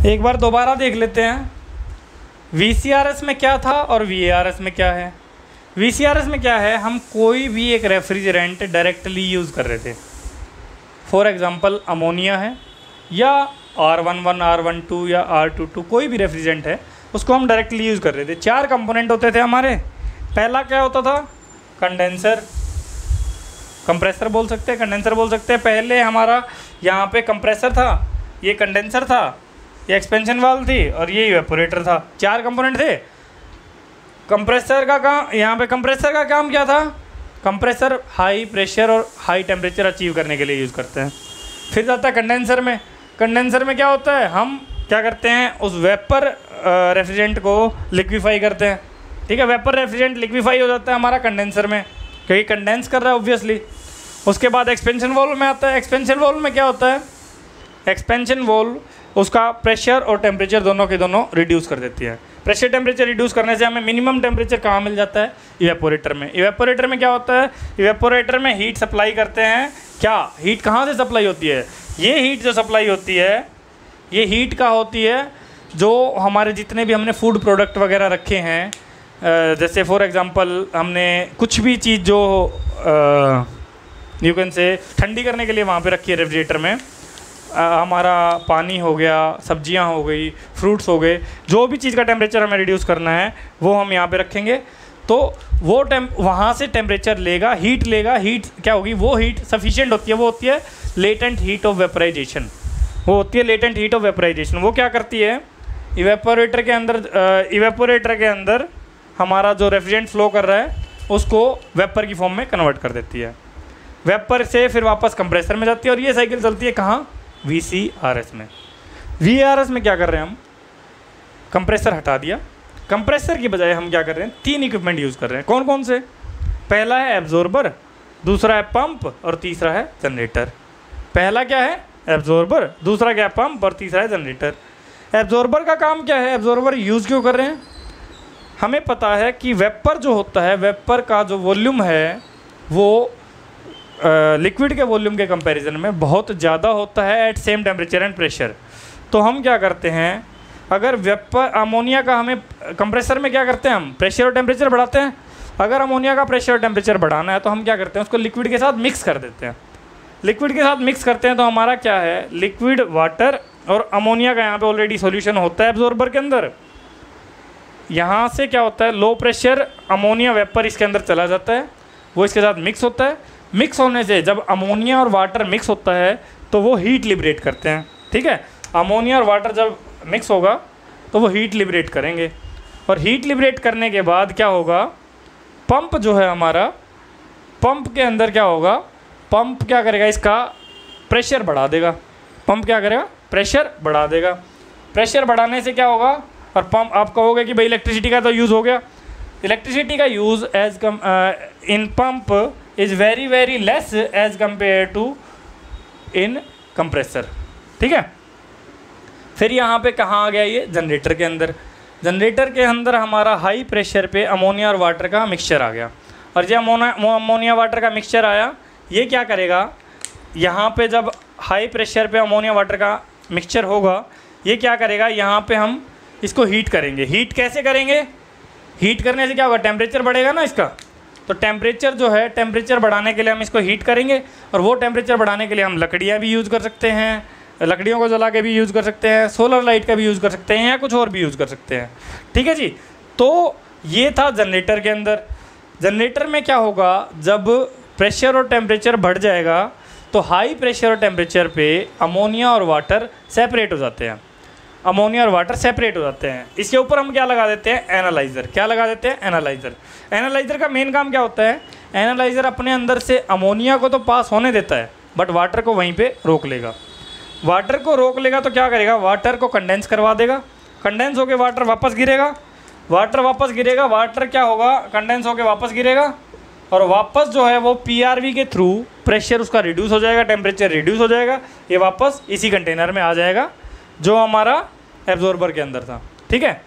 एक बार दोबारा देख लेते हैं। वीसीआरएस में क्या था और वी में क्या है? वीसीआरएस में क्या है? हम कोई भी एक रेफ्रिजरेंट डायरेक्टली यूज़ कर रहे थे। फॉर एग्ज़ाम्पल अमोनिया है, या R one one R one two या आर टू टू कोई भी रेफ्रिजरेंट है, उसको हम डायरेक्टली यूज़ कर रहे थे। चार कंपोनेंट होते थे हमारे। पहला क्या होता था? कंडेंसर। कंप्रेसर बोल सकते हैं, कंडेंसर बोल सकते हैं। पहले हमारा यहाँ पे कंप्रेसर था, ये कंडेंसर था। ये एक्सपेंशन वाल थी और ये वेपोरेटर था। चार कंपोनेंट थे। कंप्रेसर का काम यहाँ पे कंप्रेसर का काम क्या था? कंप्रेसर हाई प्रेशर और हाई टेम्परेचर अचीव करने के लिए यूज़ करते हैं। फिर जाता है कंडेंसर में। कंडेंसर में क्या होता है? हम क्या करते हैं? उस वेपर रेफ्रिजरेंट को लिक्विफाई करते हैं। ठीक है? वेपर रेफ्रिजरेंट लिक्विफाई हो जाता है हमारा कंडेंसर में। क्योंकि कंडेंस कर रहा है ऑब्वियसली उसके बाद एक्सपेंशन वॉल्व में आता है। एक्सपेंशन वॉल्व में क्या होता है? एक्सपेंशन वॉल्व उसका प्रेशर और टेम्परेचर दोनों के दोनों रिड्यूस कर देती है। प्रेशर टेम्परेचर रिड्यूस करने से हमें मिनिमम टेम्परेचर कहाँ मिल जाता है? इवेपोरेटर में। इवेपोरेटर में क्या होता है? इवेपोरेटर में हीट सप्लाई करते हैं। क्या? हीट कहाँ से सप्लाई होती है? ये हीट जो सप्लाई होती है, ये हीट का होती है जो हमारे जितने भी हमने फ़ूड प्रोडक्ट वगैरह रखे हैं जैसे फॉर एग्ज़ाम्पल हमने कुछ भी चीज़ जो यू कैन से ठंडी करने के लिए वहाँ पे रखी है रेफ्रिजरेटर में। हमारा पानी हो गया, सब्ज़ियाँ हो गई फ्रूट्स हो गए, जो भी चीज़ का टेम्परेचर हमें रिड्यूस करना है, वो हम यहाँ पे रखेंगे। तो वो टेम वहाँ से टेम्परेचर लेगा हीट लेगा हीट क्या होगी? वो हीट सफिशिएंट होती है, वो होती है लेटेंट हीट ऑफ़ वेपराइजेशन वो होती है लेटेंट हीट ऑफ़ वेपराइजेशन वो क्या करती है? इवेपोरेटर के अंदर इवेपोरेटर के अंदर हमारा जो रेफ्रिजरेंट फ्लो कर रहा है, उसको वेपर की फॉर्म में कन्वर्ट कर देती है। वेपर से फिर वापस कंप्रेसर में जाती है और ये साइकिल चलती है कहाँ? वी सी आर एस में। वी आर एस में क्या कर रहे हैं हम? कंप्रेसर हटा दिया। कंप्रेसर की बजाय हम क्या कर रहे हैं? तीन इक्विपमेंट यूज़ कर रहे हैं। कौन कौन से? पहला है एब्जॉर्बर दूसरा है पंप और तीसरा है जनरेटर पहला क्या है? एब्जॉर्बर दूसरा क्या? है पंप और तीसरा है जनरेटर एब्जॉर्बर का काम क्या है? एब्जॉर्बर यूज़ क्यों कर रहे हैं? हमें पता है कि वेपर जो होता है वेपर का जो वॉल्यूम है, वो लिक्विड के वॉल्यूम के कंपैरिजन में बहुत ज़्यादा होता है at same temperature and pressure तो हम क्या करते हैं? अगर वेपर अमोनिया का हमें कंप्रेसर में क्या करते हैं हम? प्रेशर और टेम्परेचर बढ़ाते हैं। अगर अमोनिया का प्रेशर और टेम्परेचर बढ़ाना है तो हम क्या करते हैं? उसको लिक्विड के साथ मिक्स कर देते हैं। लिक्विड के साथ मिक्स करते हैं तो हमारा क्या है? लिक्विड वाटर और अमोनिया का यहाँ पे ऑलरेडी सॉल्यूशन होता है एब्जॉर्बर के अंदर। यहाँ से क्या होता है? लो प्रेशर अमोनिया वेपर इसके अंदर चला जाता है। वो इसके साथ मिक्स होता है। मिक्स होने से, जब अमोनिया और वाटर मिक्स होता है तो वो हीट लिबरेट करते हैं, ठीक है? अमोनिया और वाटर जब मिक्स होगा तो वो हीट लिबरेट करेंगे। और हीट लिबरेट करने के बाद क्या होगा? पंप जो है हमारा पंप के अंदर क्या होगा? पंप क्या करेगा? इसका प्रेशर बढ़ा देगा। पंप क्या करेगा? प्रेशर बढ़ा देगा। प्रेशर बढ़ाने से क्या होगा? और पंप आप कहोगे कि भाई इलेक्ट्रिसिटी का तो यूज़ हो गया। इलेक्ट्रिसिटी का use as come in pump is very very less as compare to in compressor ठीक है? फिर यहाँ पे कहाँ आ गया ये? जनरेटर के अंदर। जनरेटर के अंदर हमारा हाई प्रेशर पे अमोनिया और वाटर का मिक्सचर आ गया। और जब अमोनिया अमोनिया वाटर का मिक्सचर आया, ये क्या करेगा? यहाँ पे जब हाई प्रेशर पे अमोनिया वाटर का मिक्सचर होगा, ये क्या करेगा? यहाँ पे हम इसको हीट करेंगे। हीट कैसे करेंगे? हीट करने से क्या होगा? टेम्परेचर बढ़ेगा ना इसका? तो टेम्परेचर जो है टेम्परेचर बढ़ाने के लिए हम इसको हीट करेंगे और वो टेम्परेचर बढ़ाने के लिए हम लकड़ियाँ भी यूज़ कर सकते हैं, लकड़ियों को जला के भी यूज़ कर सकते हैं सोलर लाइट का भी यूज़ कर सकते हैं या कुछ और भी यूज़ कर सकते हैं। ठीक है जी? तो ये था जनरेटर के अंदर। जनरेटर में क्या होगा? जब प्रेशर और टेम्परेचर बढ़ जाएगा तो हाई प्रेशर और टेम्परेचर पे अमोनिया और वाटर सेपरेट हो जाते हैं। अमोनिया और वाटर सेपरेट हो जाते हैं। इसके ऊपर हम क्या लगा देते हैं? एनालाइज़र। क्या लगा देते हैं? एनालाइज़र। एनालाइज़र का मेन काम क्या होता है? एनालाइज़र अपने अंदर से अमोनिया को तो पास होने देता है बट वाटर को वहीं पे रोक लेगा। वाटर को रोक लेगा तो क्या करेगा? वाटर को कंडेंस करवा देगा। कंडेंस होकर वाटर वापस गिरेगा। वाटर वापस गिरेगा। वाटर क्या होगा? कंडेंस होकर वापस गिरेगा। और वापस जो है वो पीआरवी के थ्रू प्रेशर उसका रिड्यूस हो जाएगा टेम्परेचर रिड्यूस हो जाएगा। ये वापस इसी कंटेनर में आ जाएगा। जो हमारा एब्जॉर्बर के अंदर था, ठीक है?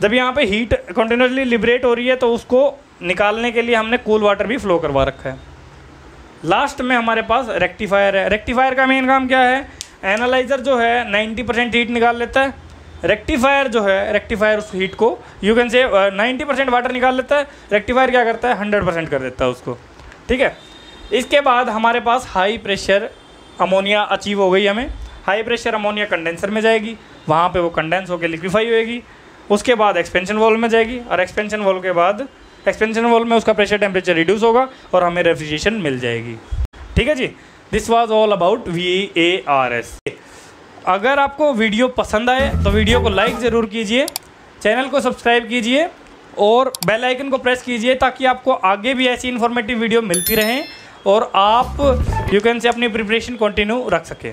जब यहाँ पे हीट कंटिन्यूसली लिबरेट हो रही है तो उसको निकालने के लिए हमने कूल वाटर भी फ्लो करवा रखा है। लास्ट में हमारे पास रेक्टिफायर है। रेक्टिफायर का मेन काम क्या है? एनालाइज़र जो है 90 परसेंट हीट निकाल लेता है। रेक्टिफायर जो है रेक्टिफायर उस हीट को यू कैन से 90 परसेंट वाटर निकाल लेता है। रेक्टिफायर क्या करता है? 100 परसेंट कर देता है उसको। ठीक है? इसके बाद हमारे पास हाई प्रेशर अमोनिया अचीव हो गई हमें। हाई प्रेशर अमोनिया कंडेंसर में जाएगी, वहाँ पे वो कंडेंस होकर लिक्विफाई होएगी, उसके बाद एक्सपेंशन वॉल में जाएगी और एक्सपेंशन वॉल के बाद एक्सपेंशन वॉल में उसका प्रेशर टेम्परेचर रिड्यूस होगा और हमें रेफ्रिजरेशन मिल जाएगी। ठीक है जी? This was all about V A R S अगर आपको वीडियो पसंद आए तो वीडियो को लाइक ज़रूर कीजिए चैनल को सब्सक्राइब कीजिए और बेल आइकन को प्रेस कीजिए ताकि आपको आगे भी ऐसी इन्फॉर्मेटिव वीडियो मिलती रहें और आप यू कैन से अपनी प्रिपरेशन कंटिन्यू रख सकें।